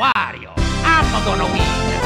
Acuario. Amo Don Ovidio.